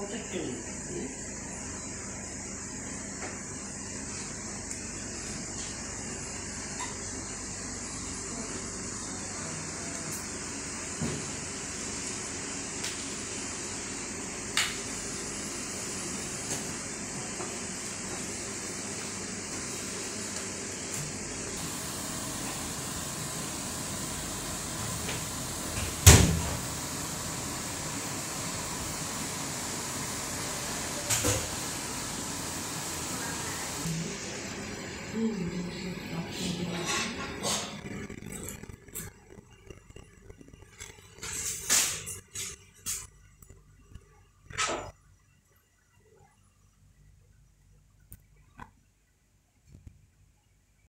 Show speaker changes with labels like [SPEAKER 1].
[SPEAKER 1] 我在给鱼
[SPEAKER 2] truly me.